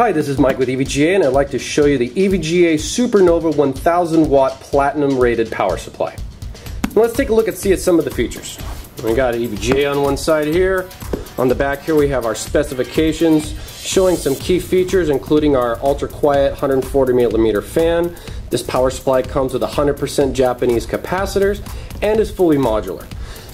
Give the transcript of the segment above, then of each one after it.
Hi, this is Mike with EVGA and I'd like to show you the EVGA Supernova 1000 watt platinum rated power supply. Now let's take a look and see at some of the features. We got EVGA on one side here. On the back here we have our specifications showing some key features including our ultra quiet 140 millimeter fan. This power supply comes with 100% Japanese capacitors and is fully modular.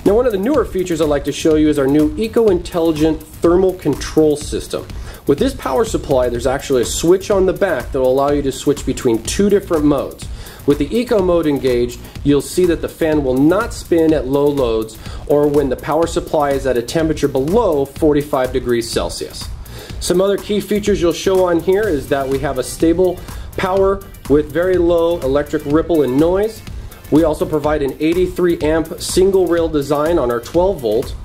Now one of the newer features I'd like to show you is our new Eco Intelligent Thermal Control System. With this power supply, there's actually a switch on the back that will allow you to switch between two different modes. With the eco mode engaged, you'll see that the fan will not spin at low loads or when the power supply is at a temperature below 45 degrees Celsius. Some other key features you'll show on here is that we have a stable power with very low electric ripple and noise. We also provide an 83 amp single rail design on our 12 volt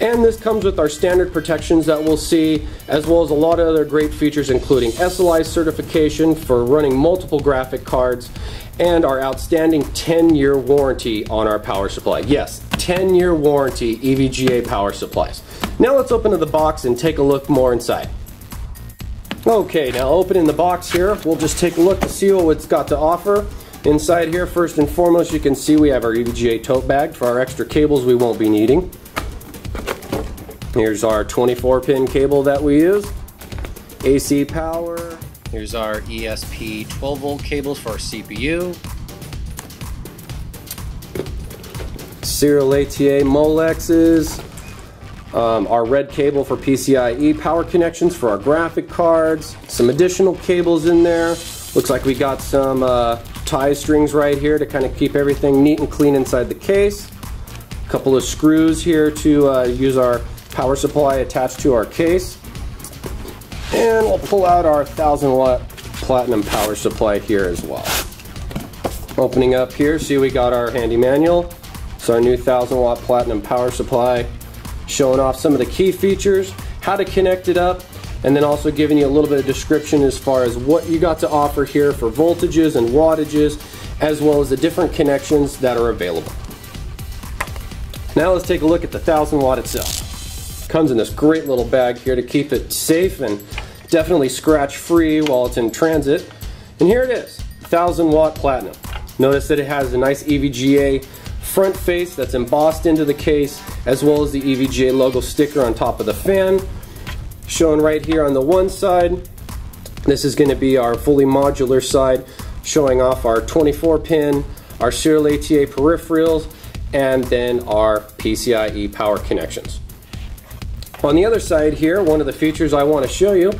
and this comes with our standard protections that we'll see, as well as a lot of other great features including SLI certification for running multiple graphic cards, and our outstanding 10-year warranty on our power supply. Yes, 10-year warranty EVGA power supplies. Now let's open the box and take a look more inside. Okay, now opening the box here, we'll just take a look to see what it's got to offer. Inside here, first and foremost, you can see we have our EVGA tote bag for our extra cables we won't be needing. Here's our 24 pin cable that we use. AC power. Here's our EPS 12 volt cables for our CPU. Serial ATA Molexes. Um, our red cable for PCIe power connections for our graphic cards. Some additional cables in there. Looks like we got some uh, tie strings right here to kind of keep everything neat and clean inside the case. A couple of screws here to uh, use our power supply attached to our case. And we'll pull out our 1000 watt platinum power supply here as well. Opening up here, see we got our handy manual. It's our new 1000 watt platinum power supply showing off some of the key features, how to connect it up, and then also giving you a little bit of description as far as what you got to offer here for voltages and wattages, as well as the different connections that are available. Now let's take a look at the 1000 watt itself. Comes in this great little bag here to keep it safe and definitely scratch free while it's in transit. And here it is, 1000 watt platinum. Notice that it has a nice EVGA front face that's embossed into the case as well as the EVGA logo sticker on top of the fan. Shown right here on the one side. This is going to be our fully modular side showing off our 24 pin, our serial ATA peripherals, and then our PCIe power connections. On the other side here, one of the features I want to show you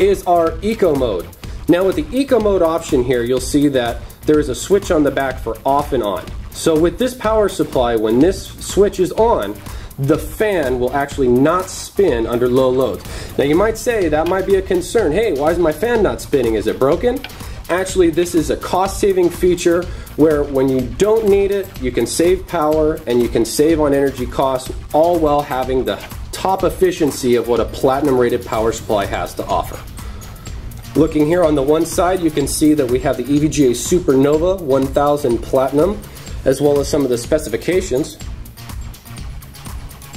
is our Eco Mode. Now with the Eco Mode option here, you'll see that there is a switch on the back for off and on. So with this power supply, when this switch is on, the fan will actually not spin under low loads. Now you might say that might be a concern. Hey, why is my fan not spinning? Is it broken? Actually, this is a cost saving feature where when you don't need it, you can save power and you can save on energy costs, all while having the top efficiency of what a platinum rated power supply has to offer. Looking here on the one side, you can see that we have the EVGA Supernova 1000 Platinum, as well as some of the specifications,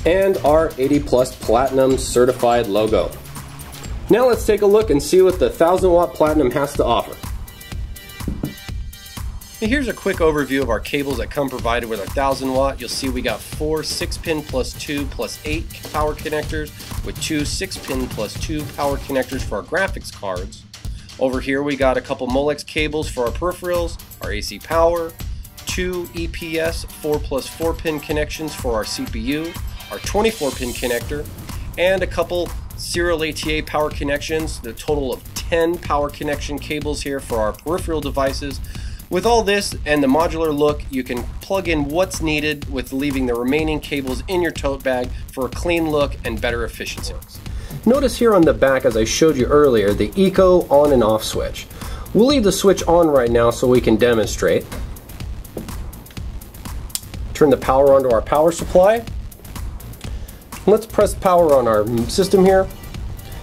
and our 80 Plus Platinum certified logo. Now let's take a look and see what the 1000 watt Platinum has to offer. Here's a quick overview of our cables that come provided with our 1000 watt. You'll see we got four 6 pin plus 2 plus 8 power connectors with two 6 pin plus 2 power connectors for our graphics cards. Over here we got a couple Molex cables for our peripherals, our AC power, two EPS 4 plus 4 pin connections for our CPU, our 24 pin connector, and a couple serial ATA power connections, the total of 10 power connection cables here for our peripheral devices with all this and the modular look, you can plug in what's needed with leaving the remaining cables in your tote bag for a clean look and better efficiency. Notice here on the back, as I showed you earlier, the Eco on and off switch. We'll leave the switch on right now so we can demonstrate. Turn the power onto our power supply. Let's press power on our system here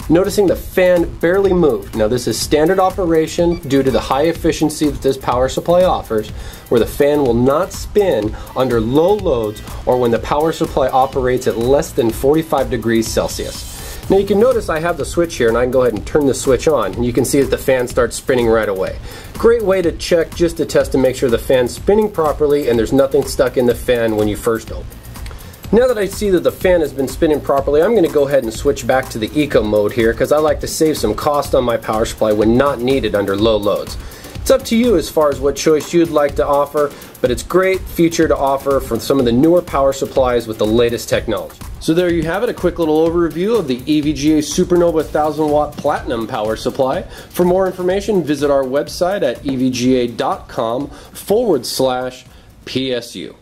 noticing the fan barely moved. Now this is standard operation due to the high efficiency that this power supply offers, where the fan will not spin under low loads or when the power supply operates at less than 45 degrees Celsius. Now you can notice I have the switch here and I can go ahead and turn the switch on and you can see that the fan starts spinning right away. Great way to check just to test to make sure the fan's spinning properly and there's nothing stuck in the fan when you first open. Now that I see that the fan has been spinning properly, I'm going to go ahead and switch back to the eco mode here because I like to save some cost on my power supply when not needed under low loads. It's up to you as far as what choice you'd like to offer, but it's great feature to offer for some of the newer power supplies with the latest technology. So there you have it, a quick little overview of the EVGA Supernova 1000 watt platinum power supply. For more information, visit our website at evga.com forward slash PSU.